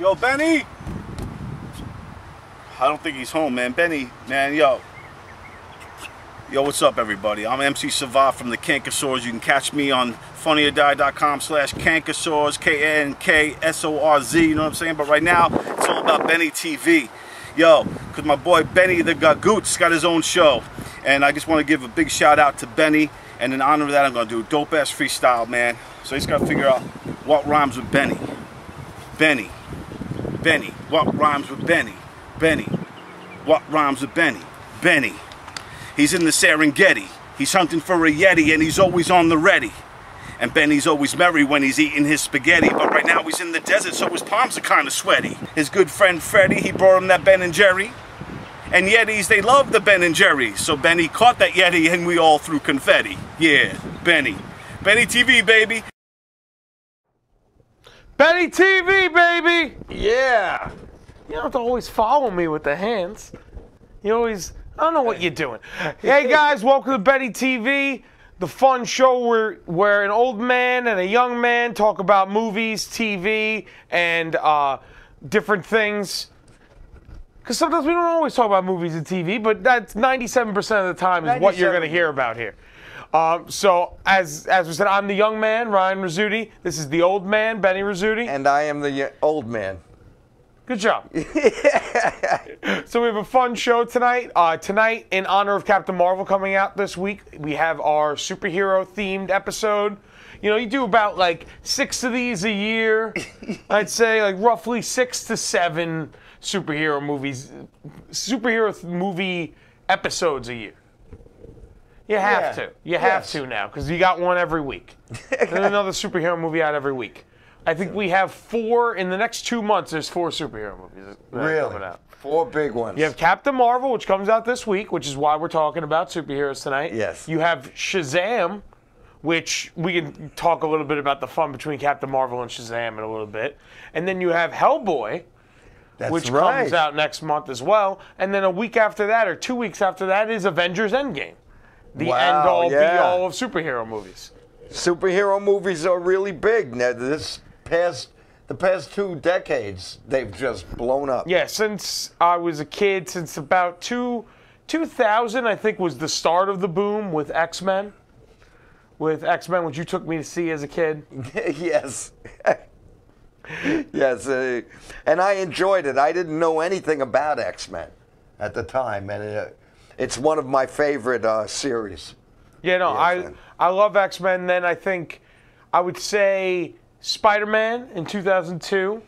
Yo, Benny. I don't think he's home, man. Benny, man, yo. Yo, what's up, everybody? I'm MC Savant from the Kanksorz. You can catch me on funnyordie.com slash Kanksorz, K-A-N-K-S-O-R-Z, you know what I'm saying? But right now, it's all about Benny TV. Yo, because my boy Benny the Gagoots got his own show. And I just want to give a big shout out to Benny. And in honor of that, I'm going to do dope-ass freestyle, man. So he's got to figure out what rhymes with Benny. Benny. Benny. What rhymes with Benny? Benny. What rhymes with Benny? Benny. He's in the Serengeti. He's hunting for a Yeti and he's always on the ready. And Benny's always merry when he's eating his spaghetti. But right now he's in the desert, so his palms are kind of sweaty. His good friend Freddy, he brought him that Ben and Jerry. And Yetis, they love the Ben and Jerry. So Benny caught that Yeti and we all threw confetti. Yeah, Benny. Benny TV, baby. Benny TV, baby! Yeah. You don't have to always follow me with the hands. You always, I don't know what you're doing. Hey guys, welcome to Benny TV, the fun show where, where an old man and a young man talk about movies, TV, and uh, different things. Because sometimes we don't always talk about movies and TV, but that's 97% of the time is what you're going to hear about here. Um, so, as as we said, I'm the young man, Ryan Rizzuti. This is the old man, Benny Rizzuti. And I am the uh, old man. Good job. so we have a fun show tonight. Uh, tonight, in honor of Captain Marvel coming out this week, we have our superhero themed episode. You know, you do about like six of these a year. I'd say like roughly six to seven superhero movies, superhero th- movie episodes a year. You have Yeah. to. You have Yes. to now because you got one every week. There's another superhero movie out every week. I think we have four in the next two months. There's four superhero movies Really? coming out. Four big ones. You have Captain Marvel, which comes out this week, which is why we're talking about superheroes tonight. Yes. You have Shazam, which we can talk a little bit about the fun between Captain Marvel and Shazam in a little bit. And then you have Hellboy, That's which right. comes out next month as well. And then a week after that, or two weeks after that, is Avengers Endgame. The Wow, end all yeah. be all of superhero movies. Superhero movies are really big. Now, this past, the past two decades, they've just blown up. Yeah, since I was a kid, since about two, 2000, I think was the start of the boom with X Men. With X Men, which you took me to see as a kid. yes. yes. Uh, and I enjoyed it. I didn't know anything about X Men at the time. And uh, it's one of my favorite uh, series. Yeah, no, I. I love X Men. Then I think I would say Spider Man in 2002.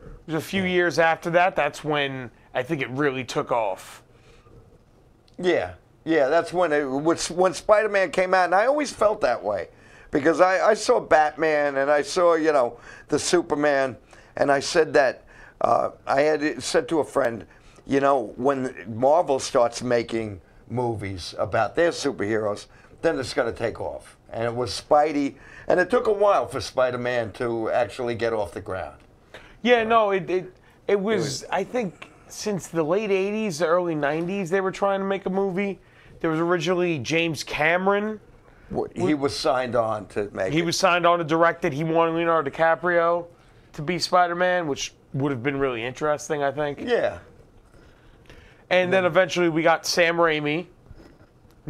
It was a few years after that. That's when I think it really took off. Yeah, yeah, that's when it was when Spider Man came out, and I always felt that way because I, I saw Batman and I saw you know the Superman, and I said that uh, I had said to a friend, you know, when Marvel starts making movies about their superheroes, then it's going to take off, and it was Spidey, and it took a while for Spider Man to actually get off the ground. Yeah, no, it it, it was, I think since the late 80s, the early 90s they were trying to make a movie. There was originally James Cameron. He was signed on to make. He it. was signed on to direct it. He wanted Leonardo DiCaprio to be Spider-Man, which would have been really interesting, I think. Yeah. And then eventually we got Sam Raimi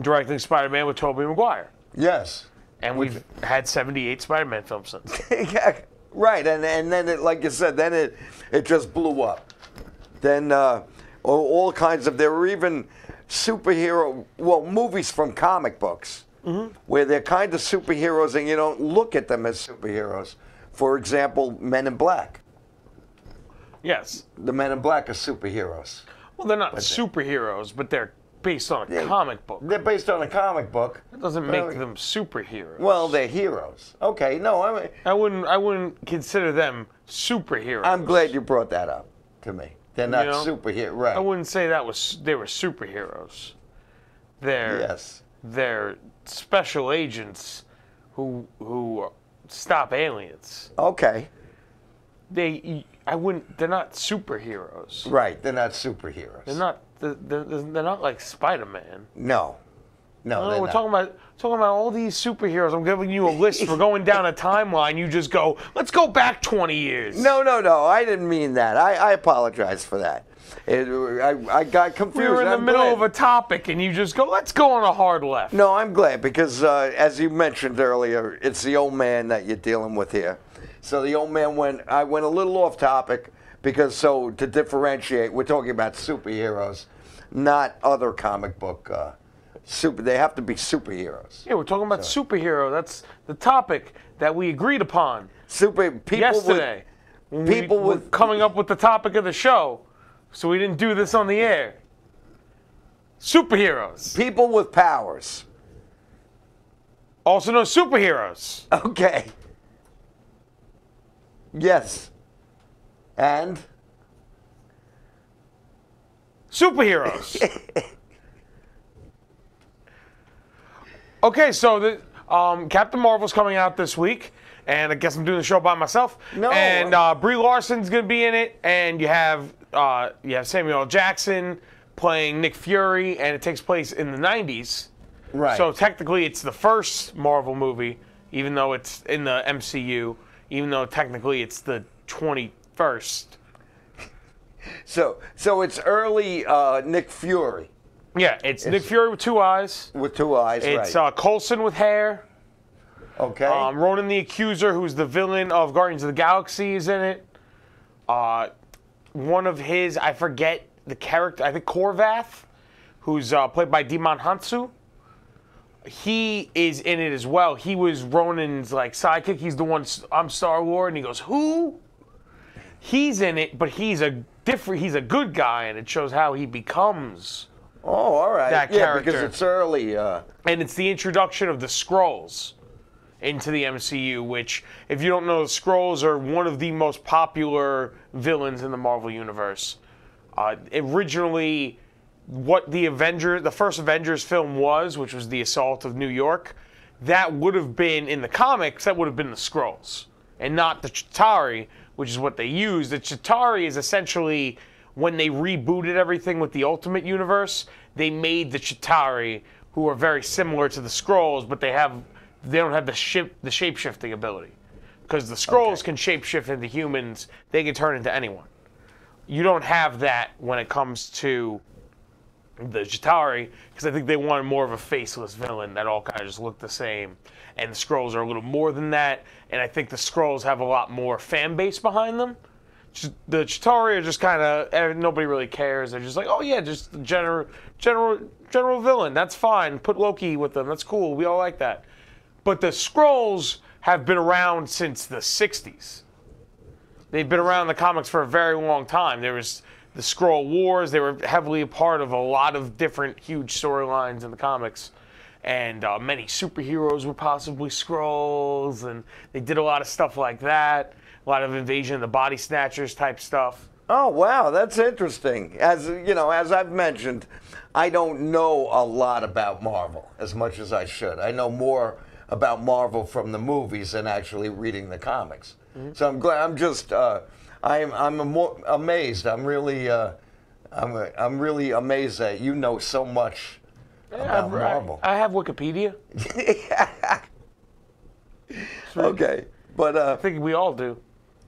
directing Spider-Man with Tobey Maguire. Yes. And we've had 78 Spider-Man films since. Yeah, right, and and then it, like you said, then it it just blew up. Then uh, all, all kinds of there were even superhero well movies from comic books where they're kind of superheroes and you don't look at them as superheroes. For example, Men in Black. Yes. The Men in Black are superheroes. Well, they're not superheroes, but they're based on a Yeah. comic book. They're based on a comic book. That doesn't make them superheroes. Well, they're heroes. Okay, no, I mean, I wouldn't. I wouldn't consider them superheroes. I'm glad you brought that up to me. They're not know? superheroes, right? I wouldn't say that was they were superheroes. They're Yes. they're special agents who who stop aliens. Okay. They I wouldn't. They're not superheroes. Right, they're not superheroes. They're not. They're, they're, they're not like Spider Man. No. No, No, we're not. talking about talking about all these superheroes. I'm giving you a list. We're going down a timeline. You just go, let's go back 20 years. No, no, no. I didn't mean that. I, I apologize for that. It, I, I got confused. we were in the I'm middle glad. of a topic, and you just go, let's go on a hard left. No, I'm glad because, uh, as you mentioned earlier, it's the old man that you're dealing with here. So the old man went. I went a little off topic because so to differentiate, we're talking about superheroes, not other comic book uh, super. They have to be superheroes. Yeah, we're talking about superhero. That's the topic that we agreed upon Super people yesterday. we people were with- coming up with the topic of the show, so we didn't do this on the air. Superheroes, people with powers. also known superheroes. Okay. Yes. And superheroes. okay, so the um, Captain Marvel's coming out this week, and I guess I'm doing the show by myself. No. And uh, Brie Larson's gonna be in it, and you have uh, you have Samuel L. Jackson playing Nick Fury, and it takes place in the '90s. right. So technically, it's the first Marvel movie, even though it's in the MCU. Even though technically it's the 21st. so so it's early uh, Nick Fury Yeah, it's Nick Fury with two eyes. with two eyes. It's right. uh, Coulson with hair. okay. Um, Ronan the Accuser, who's the villain of Guardians of the Galaxy, is in it. Uh, one of his, I forget the character, I think Korath, who's uh, played by Djimon Hounsou. He is in it as well. He was Ronan's like sidekick. He's the one. I'm Star Lord, and he goes, "Who?" He's in it, but he's a different. He's a good guy, and it shows how he becomes. oh, all right. that yeah, because it's early. Uh, and it's the introduction of the Skrulls into the MCU, which, if you don't know, the Skrulls are one of the most popular villains in the Marvel universe. Uh, originally, what the Avenger, the first Avengers film was, which was the Assault of New York, that would have been in the comics. That would have been the Skrulls, and not the Chitauri, which is what they use. The Chitauri is essentially when they rebooted everything with the Ultimate Universe, they made the Chitauri, who are very similar to the Skrulls, but they have they don't have the ship the shape shifting ability, because the Skrulls Okay. can shapeshift into humans. They can turn into anyone. You don't have that when it comes to the Chitauri, because I think they wanted more of a faceless villain that all kind of just looked the same. And the Skrulls are a little more than that, and I think the Skrulls have a lot more fan base behind them. The Chitauri are just kind of eh, nobody really cares. They're just like, oh yeah, just general, general, general villain. That's fine. Put Loki with them. That's cool. We all like that. But the Skrulls have been around since the '60s they've been around the comics for a very long time. There was the Skrull Wars. They were heavily a part of a lot of different huge storylines in the comics. And uh, many superheroes were possibly Skrulls, and they did a lot of stuff like that. A lot of Invasion of the Body Snatchers type stuff. oh wow, that's interesting. As you know, as I've mentioned, I don't know a lot about Marvel as much as I should. I know more about Marvel from the movies than actually reading the comics. Mm-hmm. So I'm glad. I'm just. Uh, I'm. I'm amazed. I'm really. Uh, I'm. I'm really amazed that you know so much about I've- Marvel. I, I have Wikipedia. okay, but uh, I think we all do.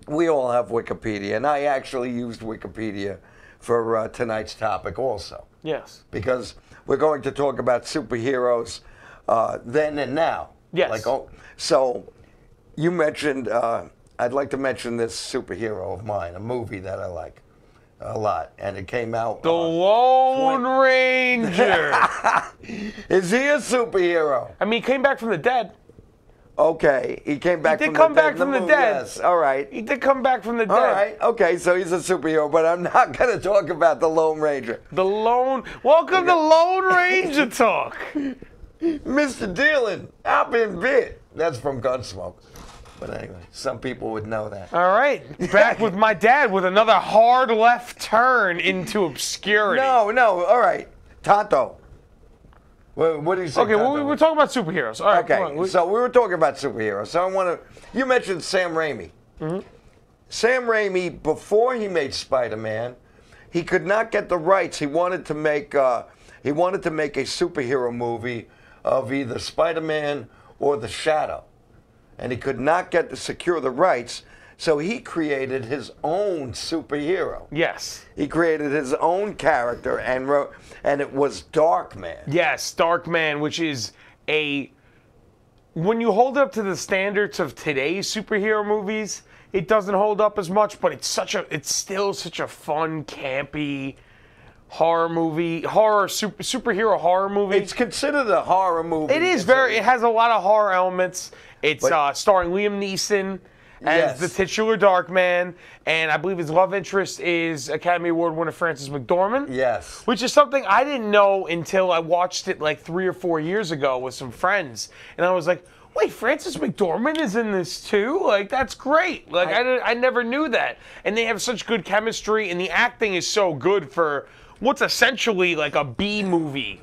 we all have Wikipedia, and I actually used Wikipedia for uh, tonight's topic also Yes. because we're going to talk about superheroes uh, then and now. Yes. Like oh, so you mentioned. I'd like to mention this superhero of mine, a movie that I like a lot, and it came out. The Lone Ranger. is he a superhero? I mean, he came back from the dead. Okay, he came back. He did from come the back dead from the movie, dead. Yes. All right. He did come back from the dead. All right. Okay, so he's a superhero, but I'm not going to talk about the Lone Ranger. The Lone. Welcome to Lone Ranger Talk. Mr. Dillon, I've been bit. That's from Gunsmoke. But anyway, some people would know that. All right, back with my dad with another hard left turn into obscurity. No, no, all right. Tonto. What, what do you say? Okay, well, we Tonto? were talking about superheroes. All right, come on. Okay, We- so we were talking about superheroes. So I want to. You mentioned Sam Raimi. Mm-hmm. Sam Raimi, before he made Spider-Man, he could not get the rights. He wanted to make. Uh, he wanted to make a superhero movie of either Spider-Man or the Shadow, and he could not get to secure the rights. So he created his own superhero. Yes. He created his own character and wrote, and it was Darkman. Yes, Darkman, which is a when you hold up to the standards of today's superhero movies, it doesn't hold up as much, but it's such a it's still such a fun, campy horror movie, horror super, superhero horror movie. It's considered a horror movie. It is It's very. a- It has a lot of horror elements. It's But- uh, starring Liam Neeson as Yes. the titular Dark Man, and I believe his love interest is Academy Award winner Frances McDormand. Yes. Which is something I didn't know until I watched it like three or four years ago with some friends, and I was like, "Wait, Frances McDormand is in this too? Like that's great! Like I, didn't- I never knew that." And they have such good chemistry, and the acting is so good for what's essentially like a B movie.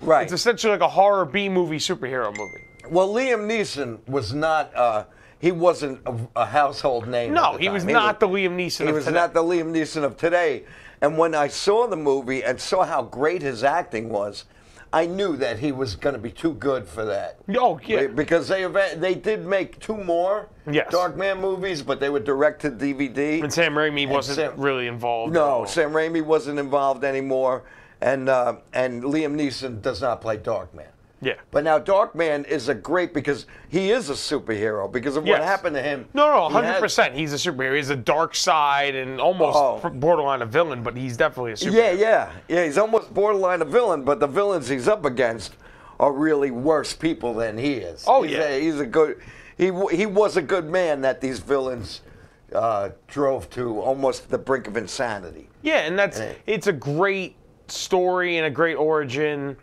Right. It's essentially like a horror B movie superhero movie. Well, Liam Neeson was not. Uh, he wasn't a, a household name. No, at the he time. was not the Liam Neeson He was today. not the Liam Neeson of today. And when I saw the movie and saw how great his acting was, I knew that he was going to be too good for that. Oh yeah. Because they they did make two more Yes. Darkman movies, but they were direct to DVD. And Sam Raimi wasn't Sam- really involved. No. Sam Raimi wasn't involved anymore, and uh, and Liam Neeson does not play Darkman. Yeah. But now Darkman is a great because he is a superhero because of what happened to him. No, no, He hundred percent. He's a superhero. He's a dark side and almost Oh. borderline a villain, but he's definitely a superhero. Yeah, yeah, yeah. He's almost borderline a villain, but the villains he's up against are really worse people than he is. Oh, he's yeah. A, he's a good. He he was a good man that these villains uh, drove to almost the brink of insanity. Yeah, and that's And it- it's a great story and a great origin.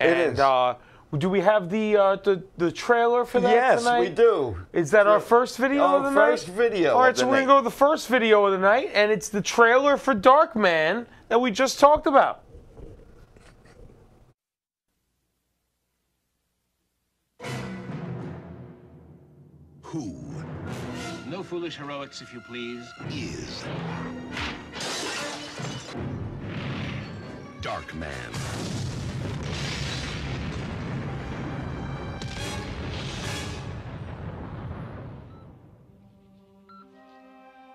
It And is. uh do we have the uh the, the trailer for that yes, tonight? we do. Is that our first video Our of the first night? video All right, of so the we're gonna go with the first video of the night, and it's the trailer for Darkman that we just talked about. Who No foolish heroics, if you please. is Dark Man?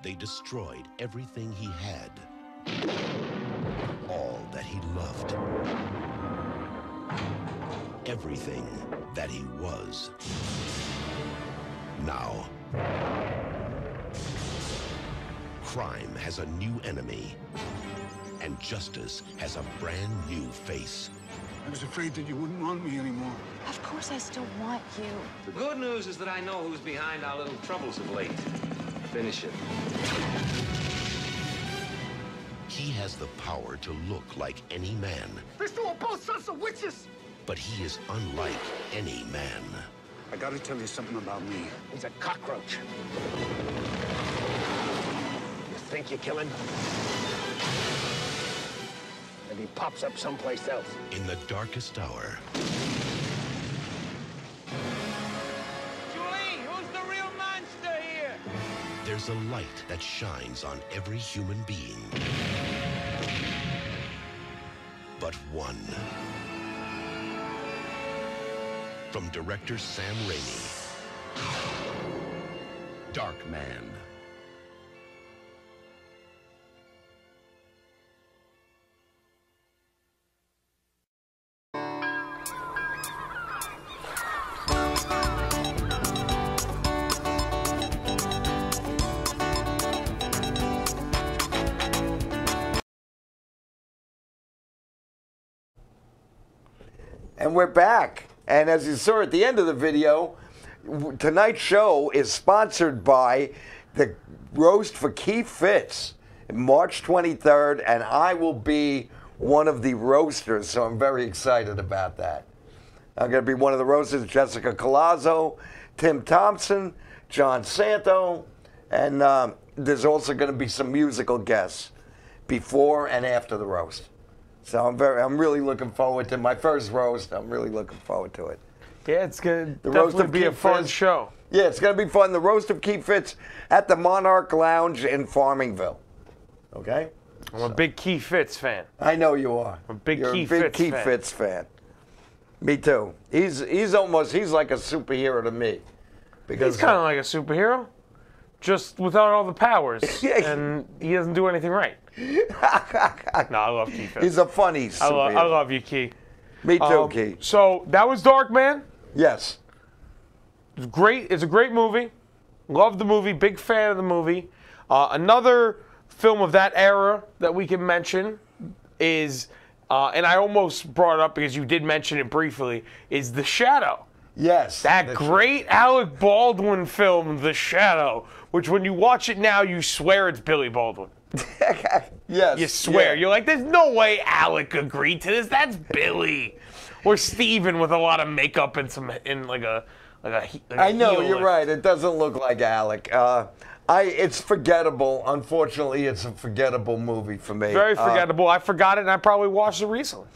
They destroyed everything he had, all that he loved, everything that he was. Now, crime has a new enemy, and justice has a brand new face. I was afraid that you wouldn't want me anymore. Of course I still want you. The good news is that I know who's behind our little troubles of late. Finish it. He has the power to look like any man, These two are both sons of witches! but he is unlike any man. I gotta tell you something about me. He's a cockroach. You think you kill him? And he pops up someplace else. In the darkest hour, there's a light that shines on every human being. But one. From director Sam Raimi. Dark Man. And we're back. And as you saw at the end of the video, tonight's show is sponsored by the Roast for Keith Fitz, March 23rd, and I will be one of the roasters, so I'm very excited about that. I'm going to be one of the roasters, Jessica Colazzo, Tim Thompson, John Santo, and um, there's also going to be some musical guests before and after the roast. So I'm very, I'm really looking forward to my first roast. I'm really looking forward to it. Yeah, it's gonna The roast of be a fun Fitz. show. Yeah, it's going to be fun. The roast of Keith Fitz at the Monarch Lounge in Farmingville. Okay? I'm a big Key Fitz fan. I know you are. a big You're Keith a big Fitz Keith fan. Fitz fan. Me too. He's he's almost he's like a superhero to me. Because He's kind of like a superhero, just without all the powers, and he doesn't do anything right. no, I love Keith. he's a funny I, lo- I love you, Key. me too, Um, Keith. So that was Dark Man. Yes. It's great. It's a great movie. Love the movie. Big fan of the movie. Uh, another film of that era that we can mention is, uh, and I almost brought it up because you did mention it briefly, is The Shadow. Yes. That great Alec Baldwin film, The Shadow, which when you watch it now, you swear it's Billy Baldwin. Yes. You swear. yeah. You're like, there's no way Alec agreed to this. That's Billy. Or Steven with a lot of makeup and some in like a like a. Like a I know you're lift. right. It doesn't look like Alec. Uh, I it's forgettable. Unfortunately, it's a forgettable movie for me. Very Uh, forgettable. I forgot it, and I probably watched it recently.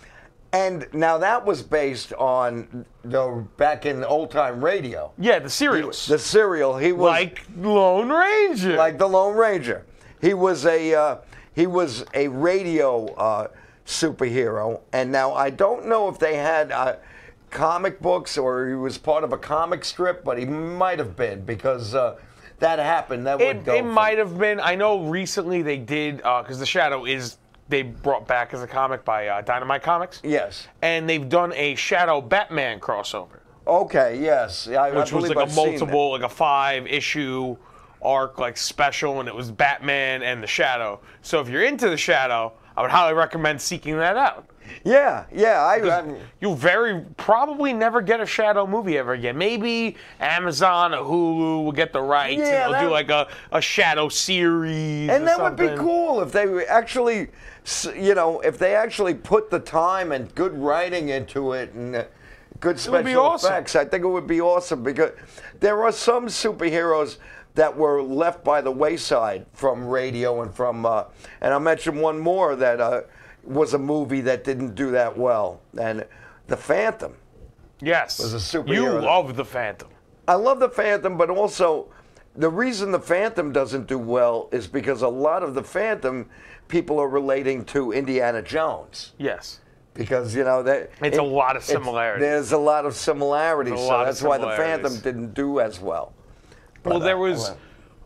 And now that was based on the back in old time radio. Yeah, the serials. The serial. He was like Lone Ranger. like the Lone Ranger. He was a uh, he was a radio uh, superhero, and now I don't know if they had uh, comic books or he was part of a comic strip, but he might have been because uh, that happened. That would it, go. it might have been. I know recently they did because the Shadow is they brought back as a comic by uh, Dynamite Comics. Yes. And they've done a Shadow Batman crossover, Okay. Yes. I, I which was like I've a multiple, like a five issue arc, like special, and it was Batman and the Shadow. So if you're into the Shadow, I would highly recommend seeking that out. Yeah. Yeah. I. I You'll very probably never get a Shadow movie ever again. Maybe Amazon or Hulu will get the rights Yeah, and they'll that- do like a, a Shadow series. and that would be cool if they actually, you know, if they actually put the time and good writing into it and uh, good special awesome. effects. I think it would be awesome because there are some superheroes that were left by the wayside from radio and from, uh, and I'll mention one more that uh, was a movie that didn't do that well, and The Phantom. Yes. Was a superhero You love the Phantom. I love the Phantom, but also the reason the Phantom doesn't do well is because a lot of the Phantom people are relating to Indiana Jones Yes. because you know that It's a lot of similarities. There's a lot of similarities, so of that's why the. Phantom didn't do as well. Well, But, there uh, was, well.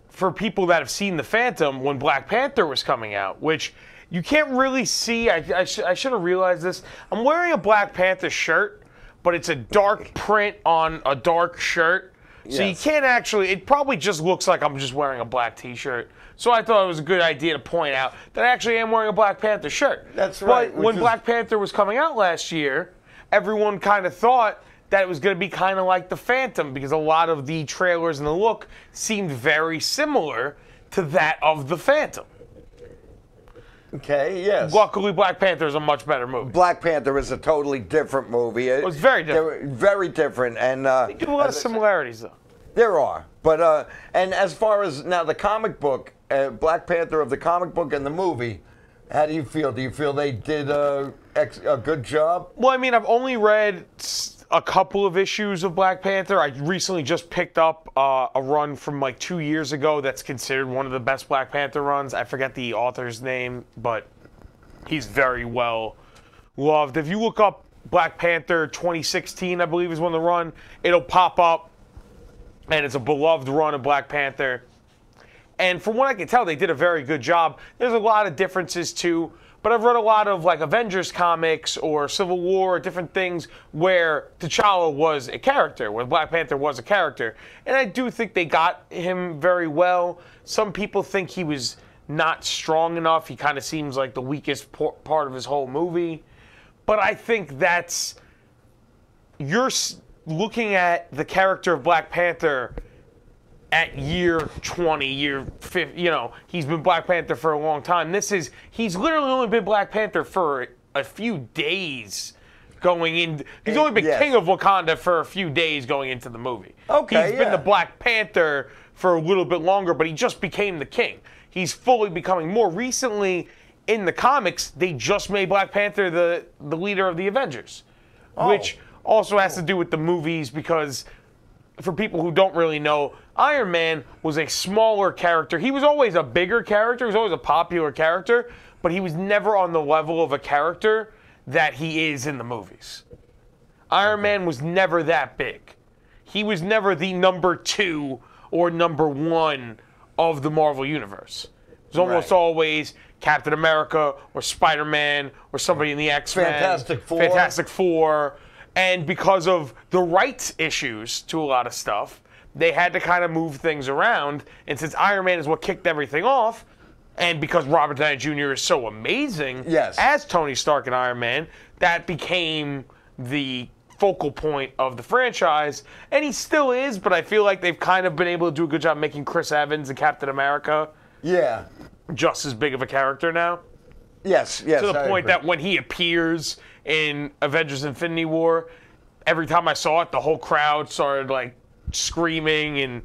for people that have seen The Phantom, when Black Panther was coming out, which you can't really see. I, I, sh- I should have realized this. I'm wearing a Black Panther shirt, but it's a dark print on a dark shirt. So you can't actually, it probably just looks like I'm just wearing a black t shirt. So I thought it was a good idea to point out that I actually am wearing a Black Panther shirt. That's right, But when is- Black Panther was coming out last year, everyone kind of thought that it was going to be kind of like the Phantom because a lot of the trailers and the look seemed very similar to that of the Phantom. Okay, yes. Luckily, Black Panther is a much better movie. Black Panther is a totally different movie. It was very They're very different, and uh, They do a lot of as I said- similarities, though. There are, but uh, and as far as now the comic book, uh, Black Panther of the comic book and the movie, how do you feel? Do you feel they did a, a good job? Well, I mean, I've only read a couple of issues of Black Panther. I recently just picked up uh, a run from like two years ago that's considered one of the best Black Panther runs. I forget the author's name, but he's very well loved. If you look up Black Panther 2016, I believe is when the run, it'll pop up, and it's a beloved run of Black Panther. And from what I can tell, they did a very good job. There's a lot of differences too, but I've read a lot of like Avengers comics or Civil War different things where T'Challa was a character, where Black Panther was a character. And I do think they got him very well. Some people think he was not strong enough. He kind of seems like the weakest por- part of his whole movie. But I think that's you're s- looking at the character of Black Panther at year 20, year 50, you know, he's been Black Panther for a long time. This is, he's literally only been Black Panther for a few days going in. He's only been Yes. king of Wakanda for a few days going into the movie. Okay, He's been the Black Panther for a little bit longer, but he just became the king. He's fully becoming more recently in the comics, they just made Black Panther the, the leader of the Avengers. Oh. Which also has to oh. do with the movies because for people who don't really know, Iron Man was a smaller character. He was always a bigger character, he was always a popular character, but he was never on the level of a character that he is in the movies. Iron Man was never that big. He was never the number two or number one of the Marvel Universe. It was almost Right. always Captain America or Spider Man or somebody in the X Men. Fantastic Four. Fantastic Four. And because of the rights issues to a lot of stuff, they had to kind of move things around. And since Iron Man is what kicked everything off, and because Robert Downey Jr. is so amazing Yes. as Tony Stark and Iron Man, that became the focal point of the franchise. And he still is, but I feel like they've kind of been able to do a good job making Chris Evans and Captain America Yeah. just as big of a character now. Yes. Yes. To the I point agree. that when he appears in Avengers Infinity War, every time I saw it, the whole crowd started like screaming and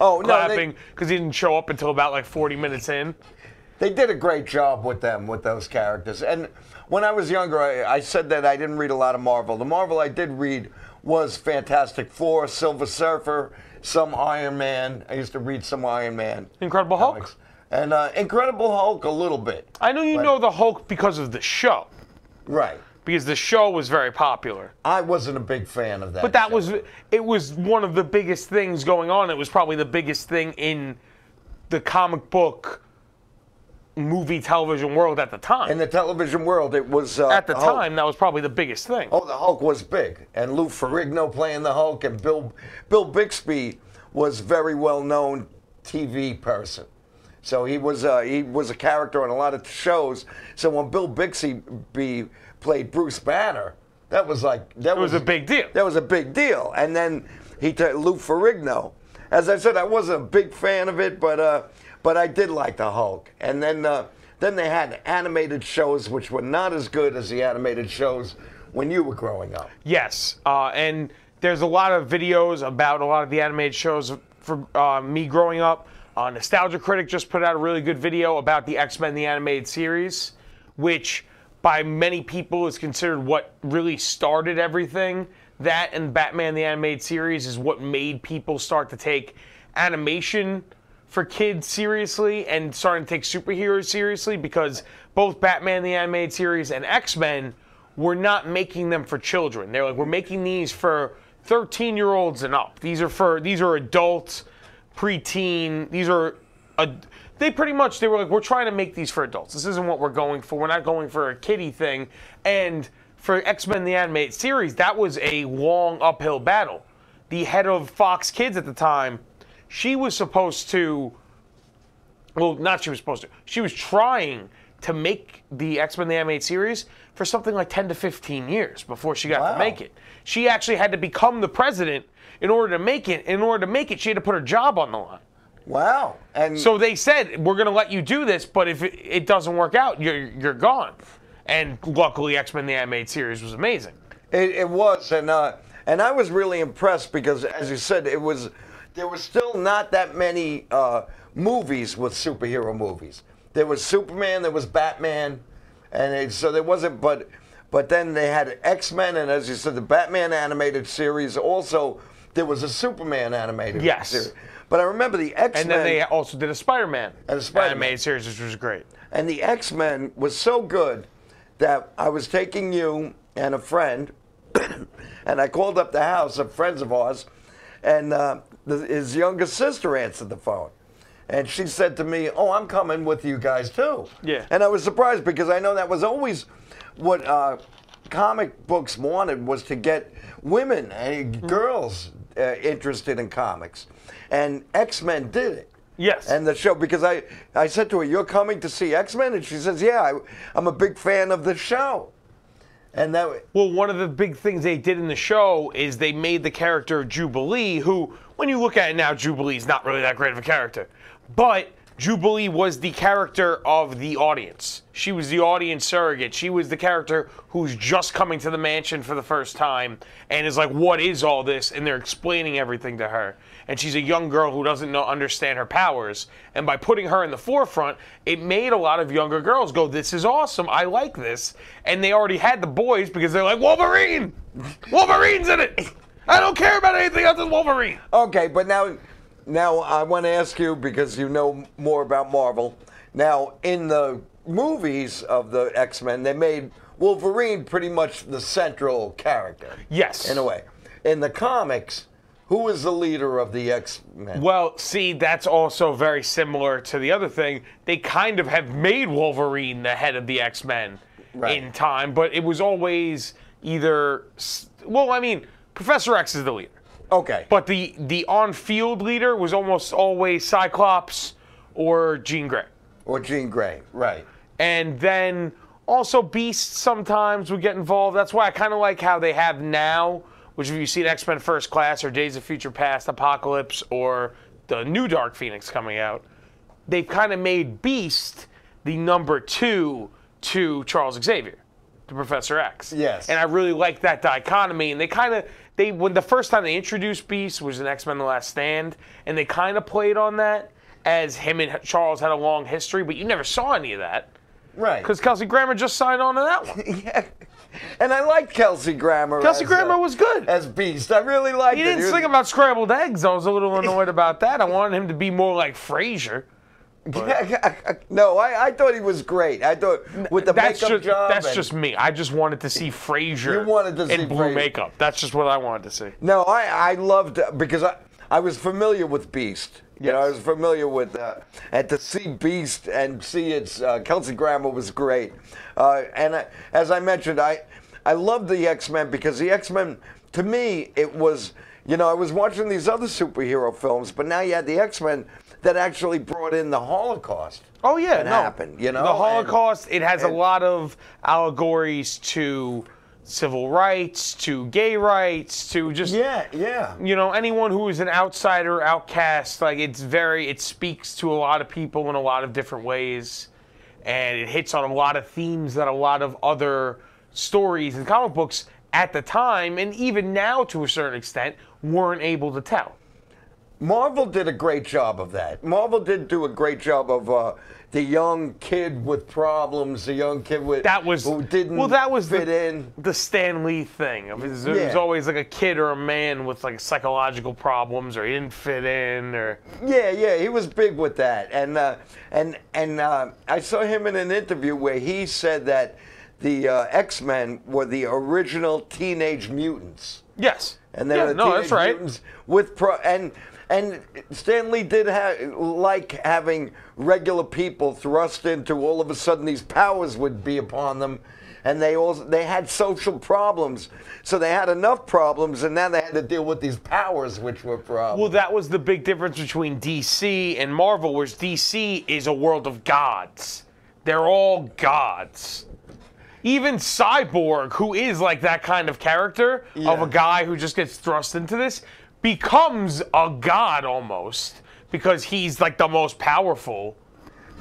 oh clapping because he didn't show up until about like 40 minutes in. they did a great job with them with those characters. And when I was younger, I, I said that I didn't read a lot of Marvel. The Marvel I did read was Fantastic Four, Silver Surfer, some Iron Man. I used to read some Iron Man. Incredible Hulk. And uh, Incredible Hulk a little bit. I know you But- know the Hulk because of the show, Right. Because the show was very popular. I wasn't a big fan of that. But that show. was it was one of the biggest things going on. It was probably the biggest thing in the comic book movie television world at the time. in the television world. It was uh, at the Hulk. time, that was probably the biggest thing. Oh, the Hulk was big, and Lou Ferrigno playing the Hulk, and Bill Bill Bixby was very well known TV person. So he was uh, he was a character on a lot of shows. So when Bill Bixby played Bruce Banner, that was like that It was a big deal. That was a big deal. And then he took Lou Ferrigno. As I said, I wasn't a big fan of it, but uh, but I did like the Hulk. And then uh, then they had animated shows which were not as good as the animated shows when you were growing up. Yes, uh, and there's a lot of videos about a lot of the animated shows for uh, me growing up. Uh, Nostalgia Critic just put out a really good video about the X Men the animated series, which by many people is considered what really started everything. That and Batman the animated series is what made people start to take animation for kids seriously and starting to take superheroes seriously because both Batman the animated series and X Men we're not making them for children. They're like, we're making these for 13 year olds and up. These are for these are adults, preteen. These are, a, they pretty much they were like, we're trying to make these for adults. This isn't what we're going for. We're not going for a kiddie thing. And for X Men the animated series, that was a long uphill battle. The head of Fox Kids at the time, she was supposed to well, not she was supposed to. She was trying to make the X Men the animated series for something like 10 to 15 years before she got Wow. to make it. She actually had to become the president in order to make it. In order to make it, she had to put her job on the line. Wow. And So they said, "We're going to let you do this, but if it, doesn't work out, you're you're gone." And luckily, X Men the animated series was amazing. It, it was, and uh, and I was really impressed because, as you said, it was there was still not that many uh, movies with superhero movies. There was Superman, there was Batman, and it, so there wasn't. But but then they had X Men, and as you said, the Batman animated series. Also, there was a Superman animated Yes. series. But I remember the X Men. And then they also did a Spider-Man, And a Spider-Man. animated series, which was great. And the X Men was so good that I was taking you and a friend, and I called up the house of friends of ours, and uh, the, his younger sister answered the phone. And she said to me, Oh, I'm coming with you guys too. Yeah. And I was surprised because I know that was always what uh, comic books wanted was to get women and girls uh, interested in comics. And X Men did it Yes. and the show because I, I said to her, "You're coming to see X Men," and she says, "Yeah, I, I'm a big fan of the show." And that Well, one of the big things they did in the show is they made the character of Jubilee, who, when you look at it now, Jubilee's not really that great of a character. But Jubilee was the character of the audience. She was the audience surrogate. She was the character who's just coming to the mansion for the first time and is like, "What is all this?" And they're explaining everything to her. And she's a young girl who doesn't know understand her powers. And by putting her in the forefront, it made a lot of younger girls go, "This is awesome. I like this." And they already had the boys because they're like, "Wolverine, Wolverine's in it. I don't care about anything else than Wolverine." okay, but now, now I want to ask you because you know more about Marvel. Now, in the movies of the X Men, they made Wolverine pretty much the central character Yes. in a way. In the comics, who is the leader of the X Men? Well, see, that's also very similar to the other thing. They kind of have made Wolverine the head of the X Men Right. in time, but it was always either. Well, I mean, Professor X is the leader, Okay. but the the on-field leader was almost always Cyclops or Jean Grey, or Jean Grey, right? and then also Beast sometimes would get involved. That's why I kind of like how they have now, which if you see X Men First Class or Days of Future Past, Apocalypse, or the new Dark Phoenix coming out, they've kind of made Beast the number two to Charles Xavier, to Professor X. Yes. And I really like that dichotomy. And they kind of they when the first time they introduced Beast was in X Men: The Last Stand, and they kind of played on that as him and Charles had a long history, but you never saw any of that Right. because Kelsey Grammer just signed on to that one. yeah. And I liked Kelsey Grammer. Kelsey Grammer was good. as Beast. I really liked He it. didn't was- sing about scrambled eggs. I was a little annoyed about that. I wanted him to be more like Frasier. no, I, I thought he was great. I thought with the That's makeup just job. that's and- just me. I just wanted to see Frasier. You wanted to see in blue Frasier. makeup. That's just what I wanted to see. No, I, I loved because I, I was familiar with Beast. You know, I was familiar with uh, and to see Beast and see its uh, Kelsey Grammer was great. Uh, and I, as I mentioned, I I loved the X Men because the X Men to me it was you know I was watching these other superhero films, but now you had the X Men that actually brought in the Holocaust. Oh yeah, that no. happened. You know, the And- Holocaust. it has and- a lot of allegories to civil rights, to gay rights, to just yeah, yeah. you know anyone who is an outsider outcast like it's very it speaks to a lot of people in a lot of different ways and it hits on a lot of themes that a lot of other stories and comic books at the time and even now to a certain extent weren't able to tell Marvel did a great job of that. Marvel did do a great job of uh, the young kid with problems, the young kid with that was who didn't well that was fit the, in. the Stan Lee thing. It was, it was always like a kid or a man with like psychological problems or he didn't fit in or Yeah, yeah, he was big with that, and uh, and and uh, I saw him in an interview where he said that the uh, X Men were the original Teenage Mutants. yes. And they yeah, were the no Teenage that's right. Mutants with pro and and Stan Lee did ha- like having regular people thrust into all of a sudden these powers would be upon them and they also they had social problems so they had enough problems and now they had to deal with these powers which were problems Well, that was the big difference between DC and Marvel, whereas DC is a world of gods. They're all gods. Even Cyborg, who is like that kind of character of a guy who just gets thrust into this, becomes a god almost because he's like the most powerful.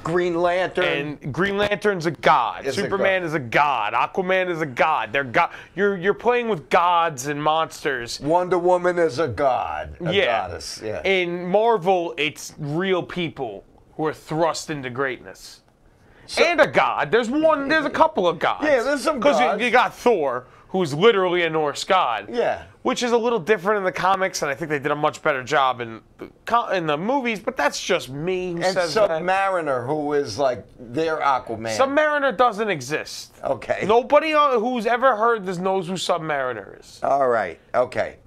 Green Lantern And Green Lantern's a god. Is a Superman god. is a god. Aquaman is a god. They're god. You're you're playing with gods and monsters. Wonder Woman is a god a yeah. goddess yeah In Marvel, it's real people who are thrust into greatness. and a god. There's one. There's a couple of gods. Yeah, there's some Because gods. you, you got Thor, who's literally a Norse god. Yeah. Which is a little different in the comics, and I think they did a much better job in the, in the movies. But that's just me who and says that. Submariner who is like their Aquaman Submariner doesn't exist. Okay. Nobody who's ever heard this knows who Submariner is. all right okay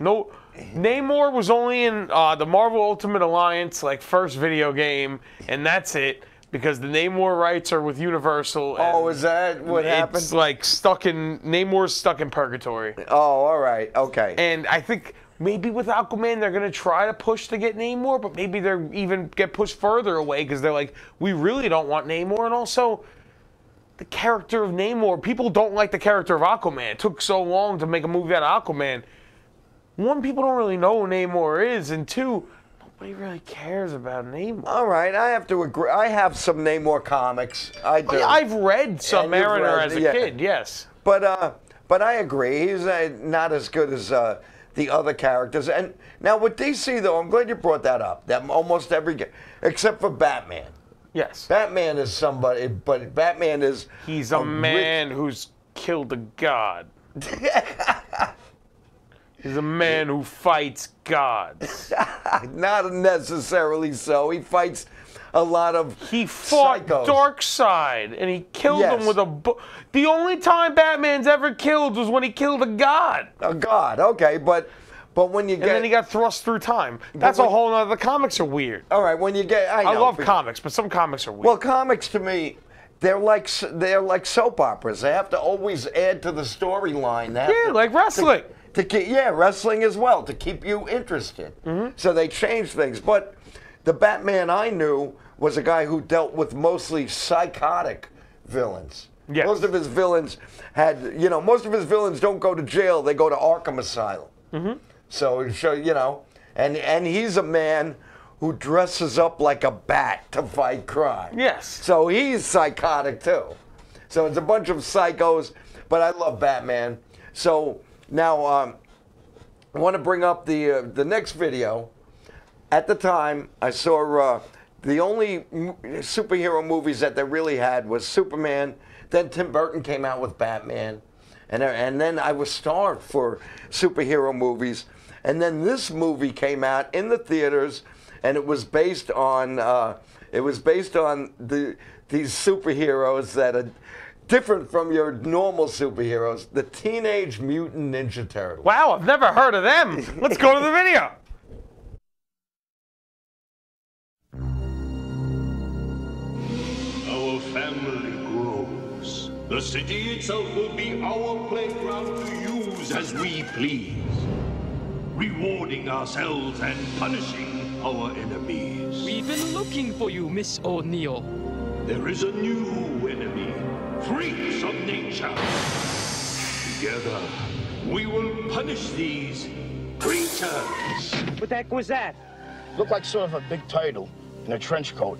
No, Namor was only in uh, the Marvel Ultimate Alliance, like first video game, and that's it. Because the Namor rights are with Universal. Oh, and Oh, is that what it's happened? like stuck in Namor's stuck in purgatory. oh all right okay And I think maybe with Aquaman they're gonna try to push to get Namor, but maybe they're even get pushed further away because they're like, we really don't want Namor, and also. The character of Namor, people don't like the character of Aquaman. It took so long to make a movie out of Aquaman one, people don't really know who Namor is, and two, nobody really cares about Namor. All right, I have to agree. I have some Namor comics. I do. I've read you've Submariner read- as a yeah. kid, yes. but uh, but I agree. He's uh, not as good as uh, the other characters. And now with DC though, I'm glad you brought that up. That almost every, except for Batman. Yes. Batman is somebody, but Batman is He's a rich- man who's killed a god. He's a man who fights gods. Not necessarily so. He fights a lot of He fought psychos. side, and he killed him with a. Bu- the only time Batman's ever killed was when he killed a god, a God, okay, but but when you get and then he got thrust through time. That's a whole nother. The comics are weird. all right, when you get I, I love but- comics, but some comics are weird. Well, comics to me, they're like they're like soap operas. They have to always add to the storyline. Yeah, to- like wrestling. to keep yeah wrestling as well to keep you interested Mm-hmm. so they changed things but the batman i knew was a guy who dealt with mostly psychotic villains Yes. most of his villains had you know most of his villains don't go to jail they go to arkham asylum mm-hmm. so it you know and and he's a man who dresses up like a bat to fight crime Yes. so he's psychotic too. So it's a bunch of psychos, but I love Batman. So now um, I want to bring up the uh, the next video. At the time, I saw uh, the only superhero movies that they really had was Superman. Then Tim Burton came out with Batman, and uh, and then I was starved for superhero movies. And then this movie came out in the theaters, and it was based on uh, it was based on the these superheroes that are different from your normal superheroes, the Teenage Mutant Ninja Turtles. wow, I've never heard of them. Let's go to the video. Our family grows. The city itself will be our playground to use as we please. Rewarding ourselves and punishing our enemies. We've been looking for you, Miss O'Neil. There is a new enemy. Freaks of nature. Together, we will punish these creatures. What the heck was that? Looked like sort of a big turtle in a trench coat.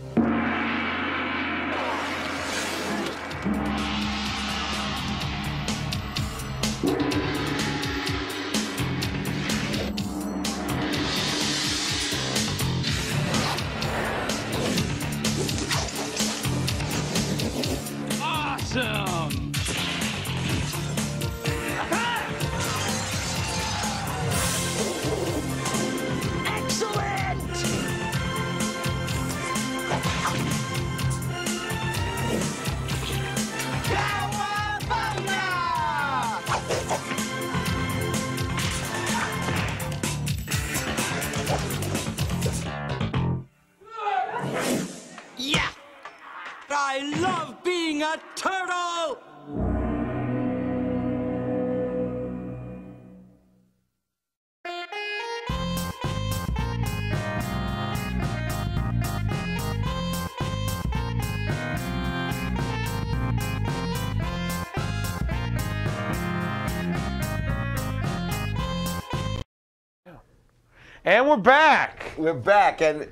And we're back. We're back, and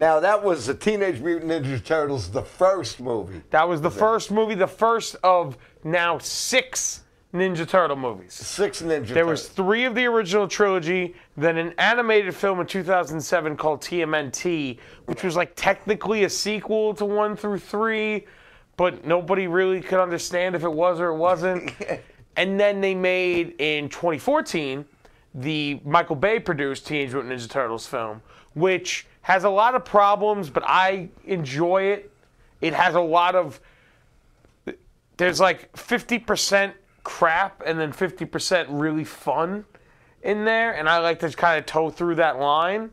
now that was the Teenage Mutant Ninja Turtles, the first movie. That was the first movie, the first of now six Ninja Turtle movies. Six Ninja There was three of the original trilogy, then an animated film in 2007 called TMNT, which was like technically a sequel to one through three, but nobody really could understand if it was or it wasn't. and then they made in 2014 the Michael Bay produced Teenage Mutant Ninja Turtles film, which has a lot of problems, but I enjoy it. It has a lot of there's like 50% crap and then 50% really fun in there, and I like to kind of toe through that line.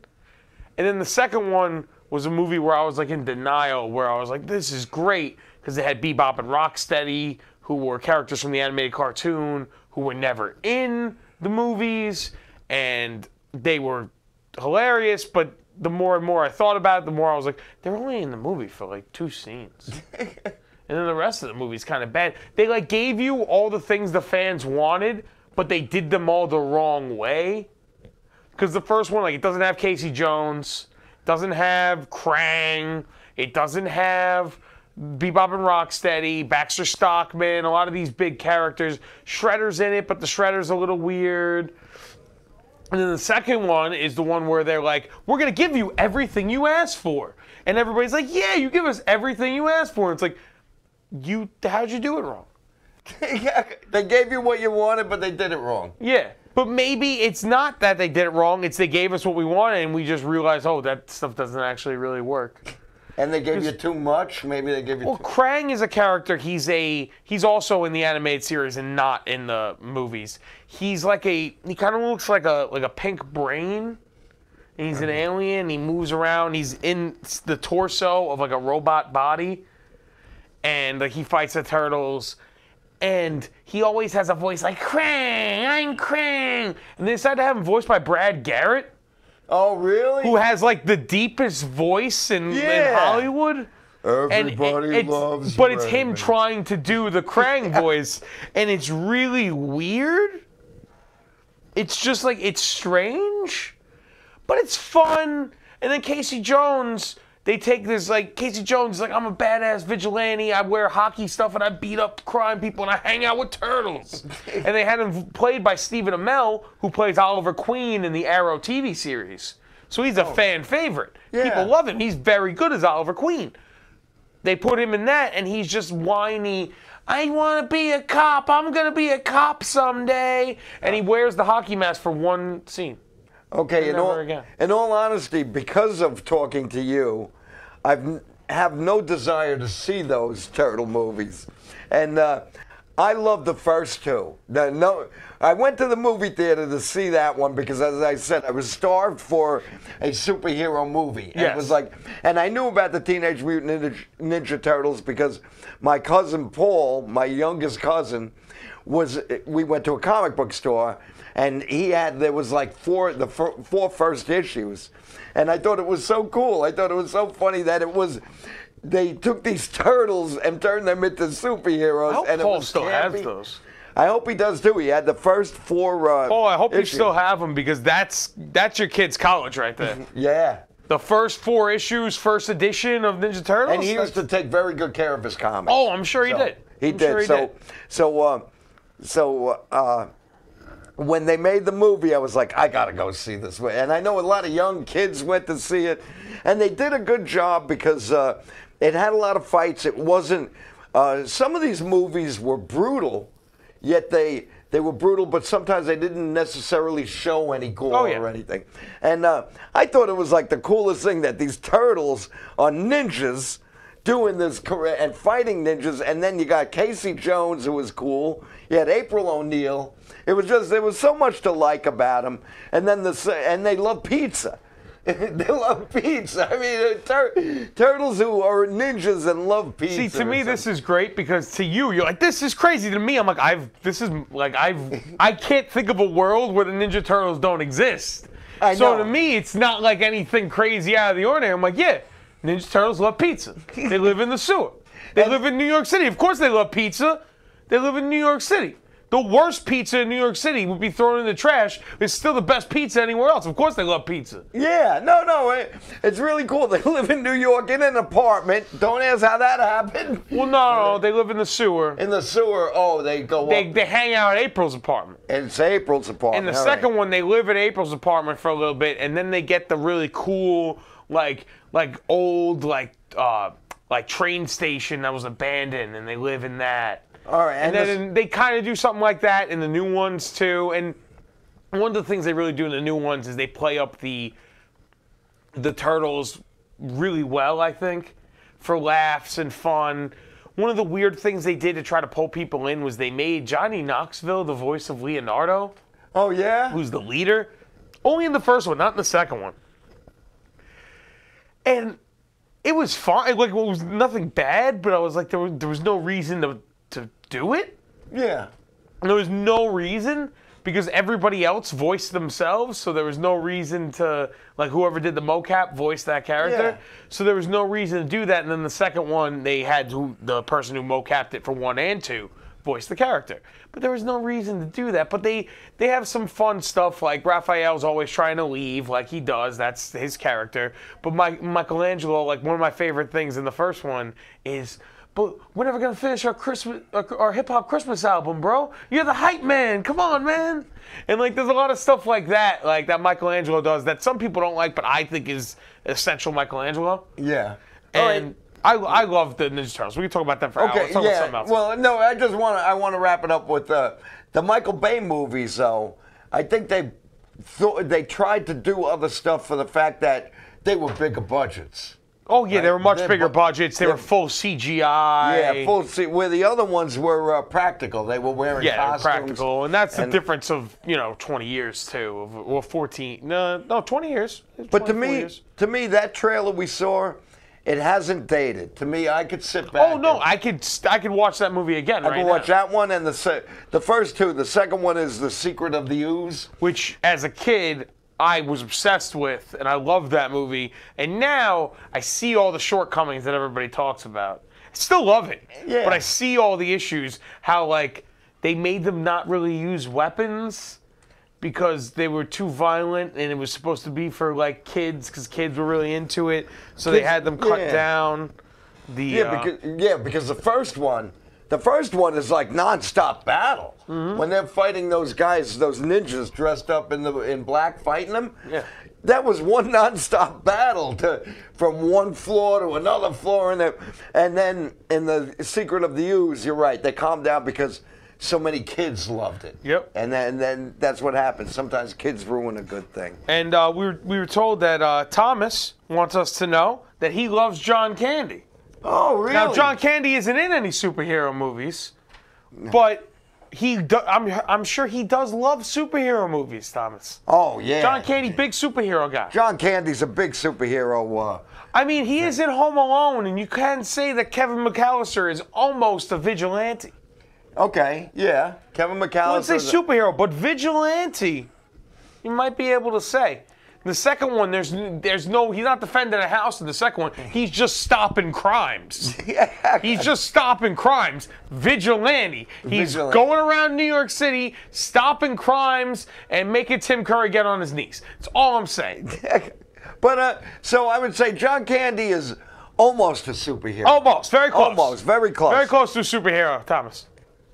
And then the second one was a movie where I was like in denial, where I was like, this is great, because they had Bebop and Rocksteady, who were characters from the animated cartoon, who were never in the movies, and they were hilarious, but the more and more I thought about it, the more I was like, they're only in the movie for like two scenes. And then the rest of the movie's kind of bad. They like gave you all the things the fans wanted, but they did them all the wrong way. Because the first one, like, it doesn't have Casey Jones, doesn't have Krang, it doesn't have Bebop and Rocksteady, Baxter Stockman, a lot of these big characters. Shredder's in it, but the Shredder's a little weird. And then the second one is the one where they're like, we're going to give you everything you asked for. And everybody's like, yeah, you give us everything you asked for. And it's like, you, how'd you do it wrong? they gave you what you wanted, but they did it wrong. Yeah. But maybe it's not that they did it wrong. It's they gave us what we wanted and we just realized, oh, that stuff doesn't actually really work. And they gave you too much. Maybe they gave you. Well, too... Krang is a character. He's a he's also in the animated series and not in the movies. He's like a he kind of looks like a like a pink brain. And he's an mm-hmm. alien. He moves around. He's in the torso of like a robot body, and like he fights the turtles. And he always has a voice like Krang, I'm Krang. And they decided to have him voiced by Brad Garrett, Oh, really? who has like the deepest voice in, in Yeah. Hollywood. And it- Everybody loves. But it's him trying to do the Krang voice, and it's really weird. It's just like it's strange, but it's fun. And then Casey Jones, they take this like Casey Jones like I'm a badass vigilante. I wear hockey stuff and I beat up crime people and I hang out with turtles. and they had him played by Stephen Amell, who plays Oliver Queen in the Arrow TV series. So he's a oh. fan favorite. Yeah. People love him. He's very good as Oliver Queen. They put him in that, and he's just whiny. I want to be a cop. I'm gonna be a cop someday. And he wears the hockey mask for one scene. Okay, in all, again. in all honesty, because of talking to you, I have no desire to see those turtle movies, and uh, I love the first two. The, no, I went to the movie theater to see that one because, as I said, I was starved for a superhero movie. And It was like, and I knew about the Teenage Mutant Ninja, Ninja Turtles because my cousin Paul, my youngest cousin, was we went to a comic book store and he had there was like four the four first issues and i thought it was so cool i thought it was so funny that it was they took these turtles and turned them into superheroes I hope and it Paul was still has those. I hope he does too he had the first four uh Oh, I hope you still have them because that's that's your kid's college right there. yeah the first four issues, first edition of Ninja Turtles. and he used to take very good care of his comics Oh, I'm sure he So, did. He I'm did. sure he so, did. so, uh, so uh, when they made the movie, I was like, I gotta go see this. And I know a lot of young kids went to see it, and they did a good job because uh, it had a lot of fights. It wasn't. Uh, some of these movies were brutal, yet they. They were brutal, but sometimes they didn't necessarily show any gore Oh, yeah. or anything. And uh, I thought it was like the coolest thing that these turtles are ninjas doing this correct and fighting ninjas, and then you got Casey Jones, who was cool. You had April O'Neil. It was just there was so much to like about them, and then the and they love pizza. they love pizza. I mean, uh, tur- turtles who are ninjas and love pizza. See, to me, this is great because to you, you're like, this is crazy. To me, I'm like, I've, this is like, I've, I can't think of a world where the Ninja Turtles don't exist. I so know. to me, it's not like anything crazy out of the ordinary. I'm like, yeah, Ninja Turtles love pizza. They live in the sewer. They live in New York City. Of course, they love pizza. They live in New York City. The worst pizza in New York City would be thrown in the trash. It's still the best pizza anywhere else. Of course, they love pizza. Yeah, no, no, it, it's really cool. They live in New York in an apartment. Don't ask how that happened. Well, no, no, they live in the sewer. In the sewer, oh, they go They, up. they hang out at April's apartment. And it's April's apartment. In the all second right. one, they live at April's apartment for a little bit, and then they get the really cool, like, like old, like, uh, like train station that was abandoned, and they live in that. All right, and, and then they kind of do something like that in the new ones too. And one of the things they really do in the new ones is they play up the the turtles really well. I think for laughs and fun. One of the weird things they did to try to pull people in was they made Johnny Knoxville the voice of Leonardo Oh yeah. who's the leader. Only in the first one, not in the second one. And it was fine. Like, it was nothing bad, but I was like, there was, there was no reason to do it. Yeah. There was no reason because everybody else voiced themselves, so there was no reason to like whoever did the mocap voice that character. Yeah. So there was no reason to do that. And then the second one, they had who, the person who mocapped it for one and two voice the character. But there was no reason to do that. But they they have some fun stuff like Raphael's always trying to leave, like he does. That's his character. But my, Michelangelo, like one of my favorite things in the first one is but we're never gonna finish our Christmas, our, our hip hop Christmas album, bro. You're the hype man. Come on, man. And like, there's a lot of stuff like that, like that Michelangelo does that some people don't like, but I think is essential Michelangelo. Yeah. All right. And I, I love the Ninja Turtles. We can talk about that for hours. Okay, about yeah. something else. Well, no, I just want to I want to wrap it up with uh, the Michael Bay movies. Though I think they thought they tried to do other stuff for the fact that they were bigger budgets. Oh yeah, they were much They're bigger budgets. They were full CGI. Yeah, full see where the other ones were uh, practical. They were wearing Yeah, costumes. practical, and that's the difference of you know 20 years too, of, or 14. No, no, 20 years. But to me, years. to me, that trailer we saw, it hasn't dated. To me, I could sit back. Oh no, and- I could I could watch that movie again I right now. watch that one and the se- the first two. The second one is the Secret of the Ooze. which as a kid I was obsessed with, and I loved that movie. And now I see all the shortcomings that everybody talks about. I still love it, Yeah. but I see all the issues. How like they made them not really use weapons because they were too violent, and it was supposed to be for like kids because kids were really into it. So they had them cut yeah. down. The Yeah, uh, because yeah, because the first one, the first one is like nonstop battle Mm-hmm. when they're fighting those guys, those ninjas dressed up in the in black, fighting them. Yeah. That was one nonstop battle to from one floor to another floor, and then and then in the Secret of the Ooze, you're right. They calmed down because so many kids loved it. Yep. And then and then that's what happens. Sometimes kids ruin a good thing. And uh, we were we were told that uh, Thomas wants us to know that he loves John Candy. Oh, really? Now, John Candy isn't in any superhero movies, but he do, I'm I'm sure he does love superhero movies, Thomas. Oh yeah. John Candy, big superhero guy. John Candy's a big superhero. Uh, I mean, he is in Home Alone, and you can say that Kevin McAllister is almost a vigilante. okay, yeah. Kevin I wouldn't say superhero, but vigilante. You might be able to say. The second one, there's there's no, he's not defending a house. In the second one, he's just stopping crimes. yeah. He's just stopping crimes. Vigilante. He's Vigilante. going around New York City, stopping crimes, and making Tim Curry get on his knees. That's all I'm saying. But uh, so I would say John Candy is almost a superhero. Almost, very close. Almost, very close. Very close to a superhero, Thomas.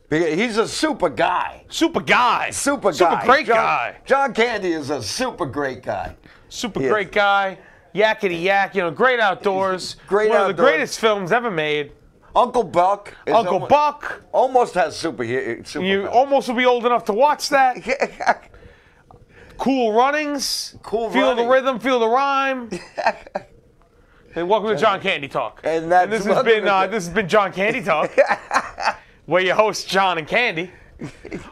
He's a super guy. Super guy. Super guy. Super great John, guy. John Candy is a super great guy. Super Yes. great guy. Yakety yak. You know, great outdoors. Great One of the greatest films ever made. Uncle Buck. Is Uncle almo- Buck. almost has superhero. Super You almost will be old enough to watch that. Cool runnings. Cool Feel running. the rhythm, feel the rhyme. and welcome to John Candy Talk. And that's this has been uh, this has been John Candy Talk, where you host John and Candy.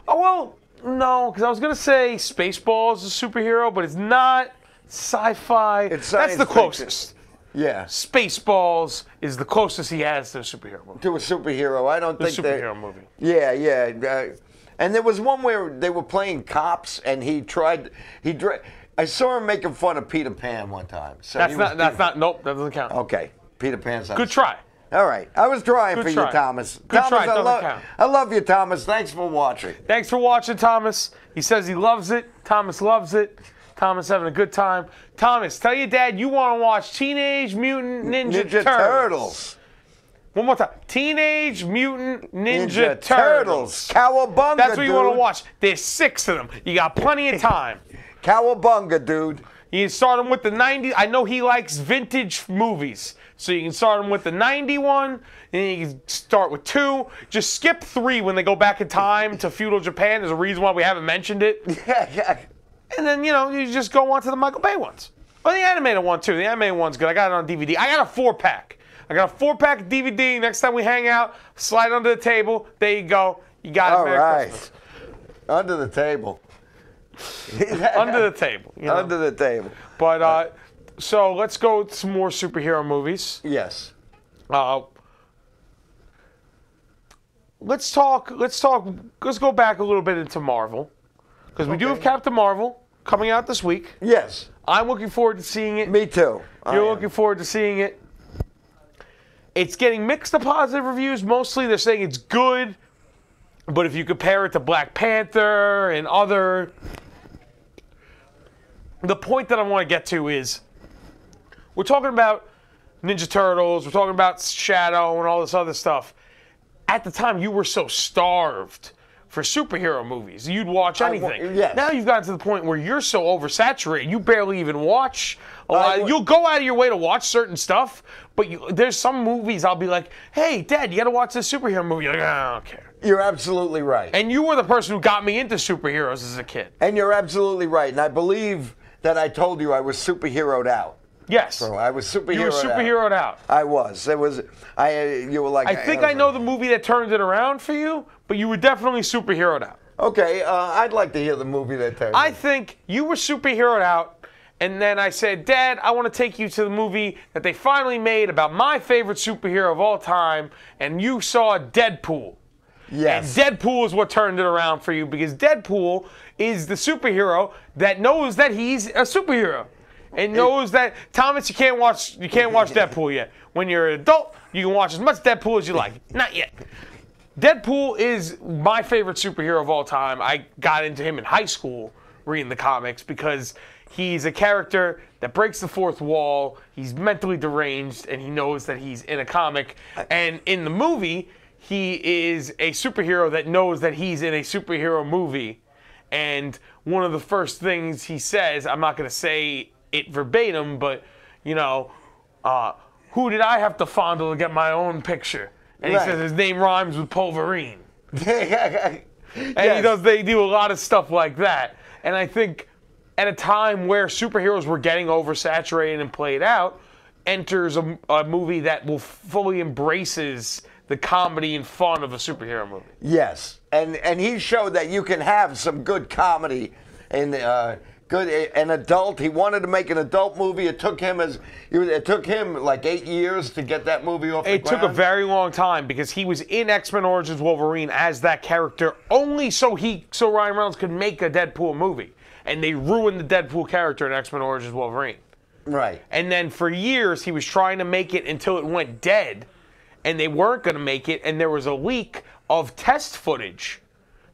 Oh well, no, because I was gonna say Spaceballs is a superhero, but it's not sci-fi. It's That's the science fiction. closest. yeah. Spaceballs is the closest he has to a superhero movie. To a superhero. I don't The think that. superhero movie. Yeah, yeah. Uh, and there was one where they were playing cops, and he tried. He dra- I saw him making fun of Peter Pan one time. So That's he was not. That's Peter- not. Nope. That doesn't count. Okay, Peter Pan's. Not. Good try. All right, I was trying Good for try. you, Thomas. Good Thomas, try, I, count. I love you, Thomas. Thanks for watching. Thanks for watching, Thomas. He says he loves it. Thomas loves it. Thomas having a good time. Thomas, tell your dad you want to watch Teenage Mutant Ninja, Ninja Turtles. Turtles. One more time. Teenage Mutant Ninja, Ninja Turtles. Turtles. Cowabunga, That's what you want to watch. There's six of them. You got plenty of time. Cowabunga, dude. You start him with the 90s. I know he likes vintage movies. So you can start them with the 91, and then you can start with two. Just skip three when they go back in time to feudal Japan. There's a reason why we haven't mentioned it. Yeah, yeah. And then, you know, you just go on to the Michael Bay ones. Or the animated one, too. The animated one's good. I got it on DVD. I got a four pack. I got a four pack DVD. Next time we hang out, slide under the table. There you go. You got it. All Merry right. Christmas. Under the table. Under the table. You know? Under the table. But, uh, so let's go to some more superhero movies. Yes. Uh, let's talk. Let's talk. Let's go back a little bit into Marvel because we do have Captain Marvel coming out this week. Yes. I'm looking forward to seeing it. Me too. You're looking forward to seeing it. It's getting mixed to positive reviews. Mostly, they're saying it's good, but if you compare it to Black Panther and other, the point that I want to get to is, we're talking about Ninja Turtles. We're talking about Shadow and all this other stuff. At the time, you were so starved for superhero movies. You'd watch I anything. yes. Now you've gotten to the point where you're so oversaturated, you barely even watch. A lot. You'll go out of your way to watch certain stuff, but you, there's some movies I'll be like, "Hey, Dad, you got to watch this superhero movie." You're like, "I don't care." You're absolutely right. And you were the person who got me into superheroes as a kid. And you're absolutely right. And I believe that I told you I was superheroed out. Yes. So I was superhero. you were superheroed out. I was. It was. I. You were like. I think I know the movie that turned it around for you, but you were definitely superheroed out. Okay, uh, I'd like to hear the movie that turned. I think you were superheroed out, and then I said, Dad, I want to take you to the movie that they finally made about my favorite superhero of all time, and you saw Deadpool. yes. And Deadpool is what turned it around for you because Deadpool is the superhero that knows that he's a superhero. And knows that Thomas, you can't watch you can't watch Deadpool yet. When you're an adult, you can watch as much Deadpool as you like. Not yet. Deadpool is my favorite superhero of all time. I got into him in high school reading the comics because he's a character that breaks the fourth wall. He's mentally deranged and he knows that he's in a comic. And in the movie, he is a superhero that knows that he's in a superhero movie. And one of the first things he says, I'm not going to say it verbatim, but, you know, uh, who did I have to fondle to get my own picture? And Right. he says his name rhymes with Pulverine. and And he does they do a lot of stuff like that. And I think at a time where superheroes were getting oversaturated and played out, enters a, a movie that will fully embraces the comedy and fun of a superhero movie. Yes, and and he showed that you can have some good comedy and uh, good an adult. He wanted to make an adult movie. It took him as it took him like eight years to get that movie off. It took a very long time because he was in X Men Origins Wolverine as that character only so he so Ryan Reynolds could make a Deadpool movie, and they ruined the Deadpool character in X Men Origins Wolverine. right. And then for years, he was trying to make it until it went dead, and they weren't going to make it. And there was a leak of test footage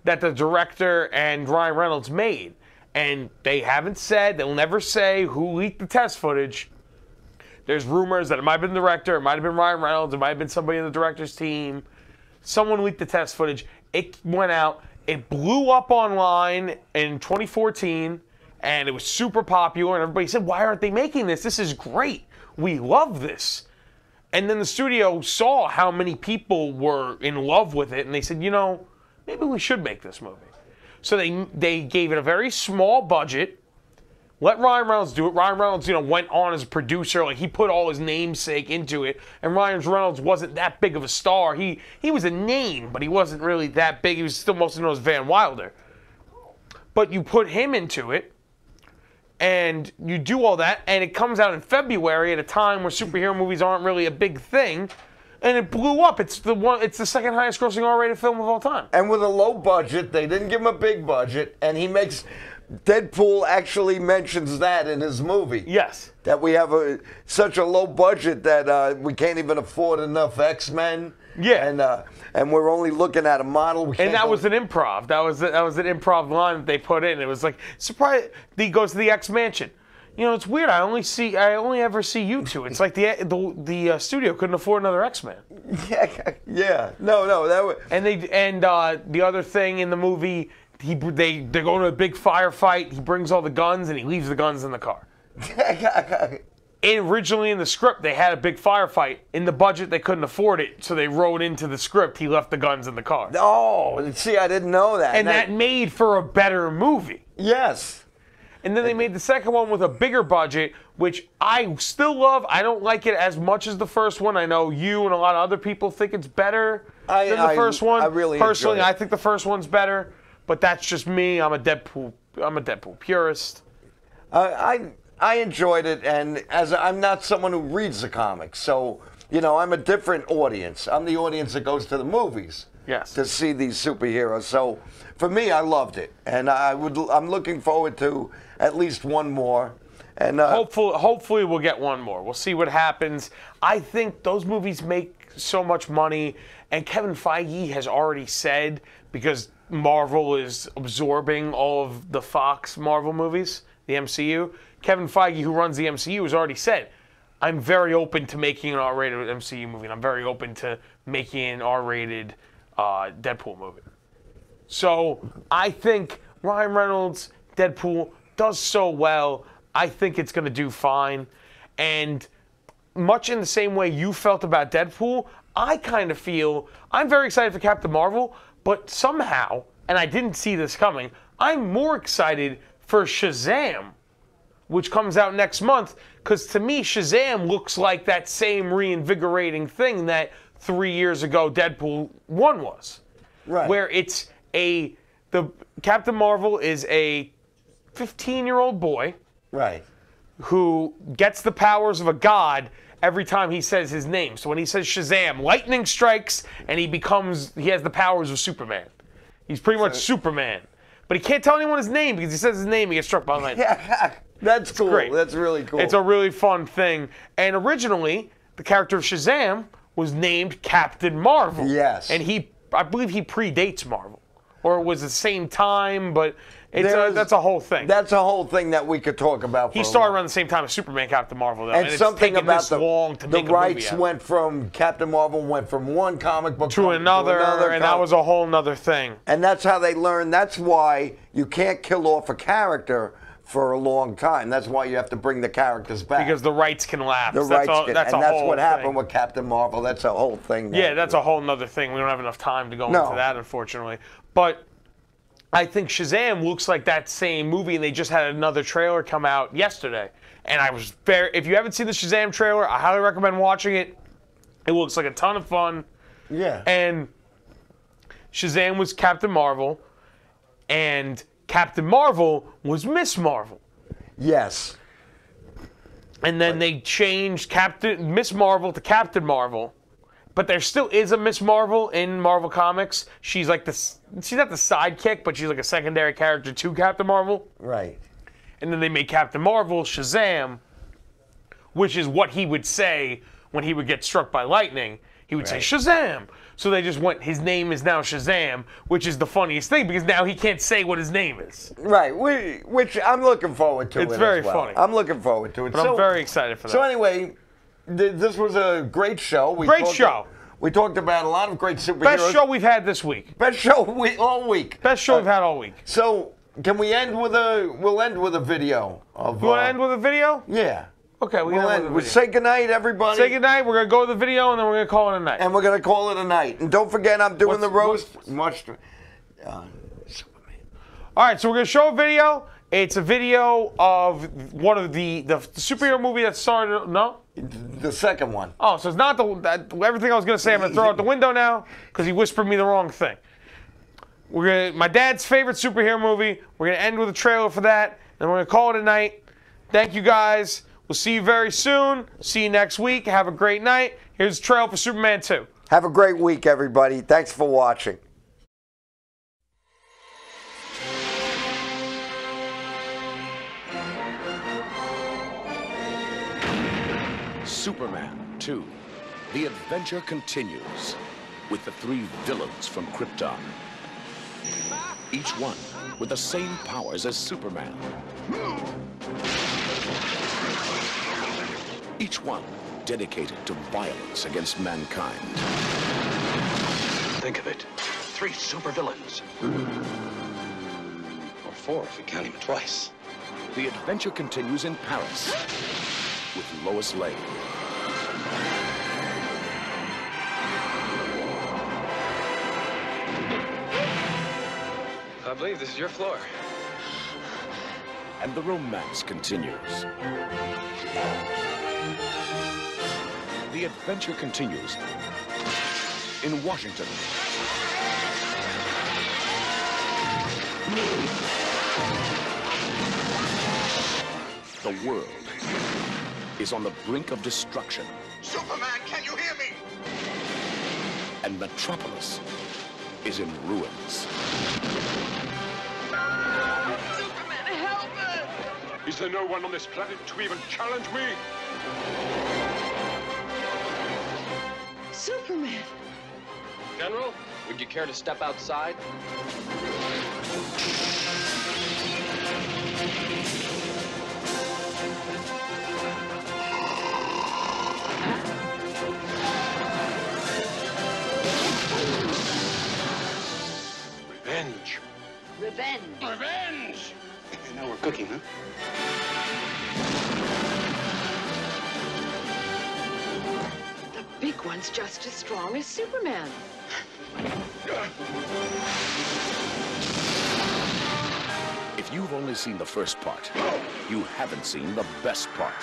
that the director and Ryan Reynolds made. And they haven't said, they'll never say who leaked the test footage. There's rumors that it might have been the director, it might have been Ryan Reynolds, it might have been somebody in the director's team. Someone leaked the test footage. It went out. It blew up online in 2014, and it was super popular. And everybody said, "Why aren't they making this? This is great. We love this." And then the studio saw how many people were in love with it, and they said, "You know, maybe we should make this movie." So they they gave it a very small budget. Let Ryan Reynolds do it. Ryan Reynolds, you know, went on as a producer. Like he put all his namesake into it. And Ryan Reynolds wasn't that big of a star. He he was a name, but he wasn't really that big. He was still mostly known as Van Wilder. But you put him into it, and you do all that, and it comes out in February at a time where superhero movies aren't really a big thing, and it blew up. It's the one. It's the second highest grossing R-rated film of all time. And with a low budget, they didn't give him a big budget, and he makes. Deadpool actually mentions that in his movie. Yes. That we have a such a low budget that uh, we can't even afford enough X Men. Yeah. And uh, and we're only looking at a model. We And that go- was an improv. That was that was an improv line that they put in. It was like surprise. He goes to the X Mansion. You know, it's weird. I only see I only ever see you two. It's like the the the uh, studio couldn't afford another X Man. yeah, yeah. No, no, that was. And they and uh, the other thing in the movie, he they they go to a big firefight. He brings all the guns and he leaves the guns in the car. And originally in the script, they had a big firefight. In the budget, they couldn't afford it, so they wrote into the script he left the guns in the car. Oh, see, I didn't know that. And that made for a better movie. yes. And then they made the second one with a bigger budget, which I still love. I don't like it as much as the first one. I know you and a lot of other people think it's better I- than the I- first one. I really personally. I think the first one's better, but that's just me. I'm a Deadpool. I'm a Deadpool purist. Uh, I I enjoyed it, and as I'm not someone who reads the comics, so you know I'm a different audience. I'm the audience that goes to the movies. Yes. To see these superheroes, so for me, I loved it, and I would. I'm looking forward to at least one more. And uh, Hopefully, hopefully we'll get one more. We'll see what happens. I think those movies make so much money, and Kevin Feige has already said because Marvel is absorbing all of the Fox Marvel movies, the MCU. Kevin Feige, who runs the MCU, has already said, "I'm very open to making an R-rated MCU movie, and I'm very open to making an R-rated uh, Deadpool movie." So I think Ryan Reynolds, Deadpool, does so well. I think it's going to do fine. And much in the same way you felt about Deadpool, I kind of feel I'm very excited for Captain Marvel, but somehow, and I didn't see this coming, I'm more excited for Shazam which comes out next month. Because to me, Shazam looks like that same reinvigorating thing that three years ago Deadpool 1 was. Right. Where it's a. The Captain Marvel is a 15 year old boy Right. who gets the powers of a god every time he says his name. So when he says Shazam, lightning strikes and he becomes he has the powers of Superman. He's pretty much Superman. But he can't tell anyone his name because he says his name, he gets struck by lightning. Yeah, that's cool. great. That's really cool. It's a really fun thing. And originally, the character of Shazam was named Captain Marvel. Yes. And he I believe he predates Marvel. Or it was the same time, but it's a, that's a whole thing. That's a whole thing that we could talk about. For he started around the same time as Superman Captain Marvel, though. and, it's something about the, long to the rights went from Captain Marvel went from one comic book to company another, and that was a whole nother thing. and that's how they learn. That's why you can't kill off a character for a long time. That's why you have to bring the characters back Because the rights can lapse. the that's rights a, get, that's and that's what happened thing. with Captain Marvel. That's a whole thing. now. Yeah, that's a whole nother thing. We don't have enough time to go No. into that, unfortunately. But I think Shazam looks like that same movie, and they just had another trailer come out yesterday. And I was very. If you haven't seen the Shazam trailer, I highly recommend watching it. It looks like a ton of fun. yeah. And Shazam was Captain Marvel, and Captain Marvel was Miss Marvel. yes. And then they changed Captain Miss Marvel to Captain Marvel. But there still is a Miss Marvel in Marvel Comics. She's like this she's not the sidekick, but she's like a secondary character to Captain Marvel. Right. And then they made Captain Marvel Shazam, which is what he would say when he would get struck by lightning. He would Right. say Shazam. So they just went his name is now Shazam, which is the funniest thing because now he can't say what his name is. Right. We, which I'm looking forward to. It's it very well. funny. I'm looking forward to it. But I'm very excited for that. So anyway, th- this was a great show. We Great show. We talked about a lot of great superheroes. Best show we've had this week. Best show we, all week. Best show we've had all week. So can we end with a? We'll end with a video of. You want uh, to end with a video? Yeah. Okay, we We'll end with a We'll video. say goodnight, everybody. Say goodnight. We're gonna go to the video and then we're gonna call it a night. And we're gonna call it a night. And don't forget, I'm doing What's- the roast. Much. Uh, Superman. All right, so we're gonna show a video. It's a video of one of the the superhero movie that started. No. The second one. Oh, so it's not the that, everything I was gonna say. I'm gonna throw out the window now because he whispered me the wrong thing. We're gonna my dad's favorite superhero movie. We're gonna end with a trailer for that, and we're gonna call it a night. Thank you guys. We'll see you very soon. See you next week. Have a great night. Here's the trailer for Superman 2. Have a great week, everybody. Thanks for watching. Superman 2. The adventure continues with the three villains from Krypton. Each one with the same powers as Superman. Each one dedicated to violence against mankind. Think of it. Three supervillains. Or four if you count him twice. The adventure continues in Paris with Lois Lane. I believe this is your floor. And the romance continues. The adventure continues in Washington. The world is on the brink of destruction, Superman, can you hear me? and Metropolis is in ruins. Superman, help us! Is there no one on this planet to even challenge me? Superman. General, would you care to step outside? Revenge. Revenge! now we're cooking, huh? The big one's just as strong as Superman. If you've only seen the first part, you haven't seen the best part.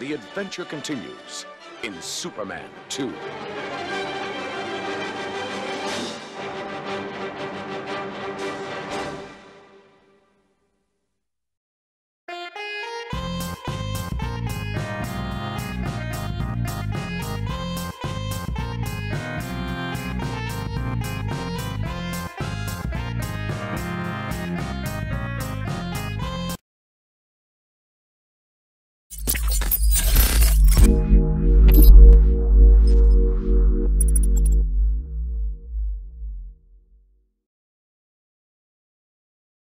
The adventure continues in Superman 2.